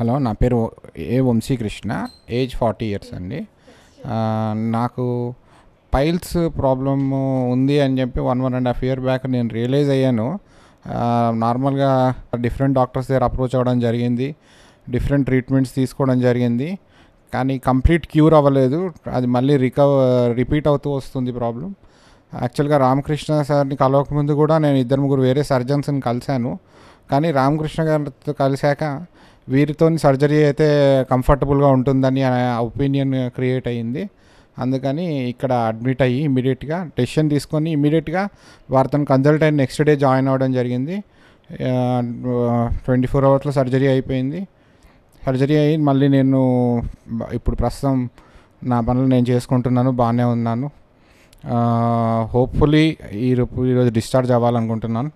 Hello నా పేరు A Vamsikrishna age forty years అండి. నాకు పైల్స్ ప్రాబ్లమ్ ఉంది అని చెప్పి one one and half year back నేను రియలైజ్ అయ్యాను. నార్మల్గా డిఫరెంట్ డాక్టర్స్ దగ్గర అప్రోచ్ అవ్వడం జరిగింది డిఫరెంట్ ట్రీట్మెంట్స్ తీసుకోవడం జరిగింది. కానీ కంప్లీట్ క్యూర్ అవ్వలేదు అది మళ్ళీ రికవర్ రిపీట్ అవుతూ వస్తుంది ప్రాబ్లం యాక్చువల్గా రామకృష్ణ సార్ని కలవకముందు కూడా నేను ఇద్దరు ముగ్గురు వేరే సర్జన్స్ని కలిశాను. కానీ రామకృష్ణ గారితో కలిశాక వీరితో సర్జరీ అయితే కంఫర్టబుల్గా ఉంటుందని ఒపీనియన్ క్రియేట్ అయ్యింది. అందుకని ఇక్కడ అడ్మిట్ అయ్యి ఇమీడియట్గా డెసిషన్ తీసుకొని ఇమీడియట్గా వారితో కన్సల్ట్ అయిన నెక్స్ట్ డే జాయిన్ అవ్వడం జరిగింది. ట్వంటీ ఫోర్ అవర్స్లో సర్జరీ అయిపోయింది. సర్జరీ అయ్యి మళ్ళీ నేను ఇప్పుడు ప్రస్తుతం నా పనులు నేను చేసుకుంటున్నాను బాగానే ఉన్నాను. హోప్ఫుల్లీ ఈరోజు ఈరోజు డిశ్చార్జ్ అవ్వాలనుకుంటున్నాను.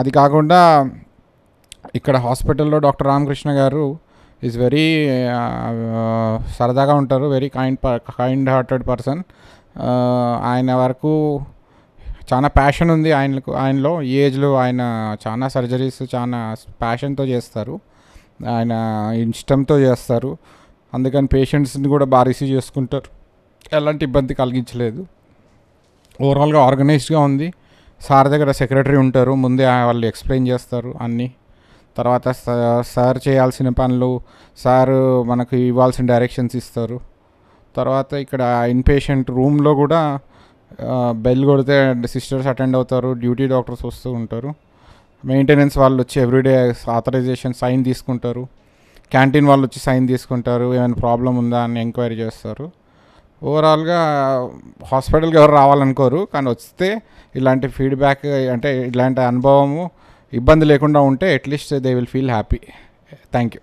అది కాకుండా ఇక్కడ హాస్పిటల్లో డాక్టర్ రామకృష్ణ గారు ఈజ్ వెరీ uh, uh, సరదాగా ఉంటారు. Very kind kind hearted person ఆయన వరకు చాలా ప్యాషన్ ఉంది ఆయనకు ఆయనలో. ఈ ఏజ్లో ఆయన చాలా సర్జరీస్ చాలా ప్యాషన్తో చేస్తారు. ఆయన ఇష్టంతో చేస్తారు. అందుకని పేషెంట్స్ని కూడా బాగా రిసీవ్ చేసుకుంటారు. ఎలాంటి ఇబ్బంది కలిగించలేదు. ఓవరాల్గా ఆర్గనైజ్డ్గా ఉంది. సార్ దగ్గర సెక్రటరీ ఉంటారు. ముందే వాళ్ళు ఎక్స్ప్లెయిన్ చేస్తారు అన్నీ. తర్వాత సార్ చేయాల్సిన పనులు సార్ మనకు ఇవ్వాల్సిన డైరెక్షన్స్ ఇస్తారు. తర్వాత ఇక్కడ ఇన్పేషెంట్ రూమ్లో కూడా బెల్ కొడితే సిస్టర్స్ అటెండ్ అవుతారు డ్యూటీ డాక్టర్స్ వస్తూ ఉంటారు. మెయింటెనెన్స్ వాళ్ళు వచ్చి ఎవ్రీడే ఆథరైజేషన్ సైన్ తీసుకుంటారు. క్యాంటీన్ వాళ్ళు వచ్చి సైన్ తీసుకుంటారు ఏమైనా ప్రాబ్లం ఉందా అని ఎంక్వైరీ చేస్తారు. ఓవరాల్గా హాస్పిటల్కి ఎవరు రావాలనుకోరు కానీ వస్తే ఇలాంటి ఫీడ్బ్యాక్ అంటే ఇలాంటి అనుభవము ఇబ్బంది లేకుండా ఉంటే at least they will feel happy thank you